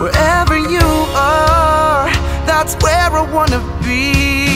Wherever you are, that's where I wanna be.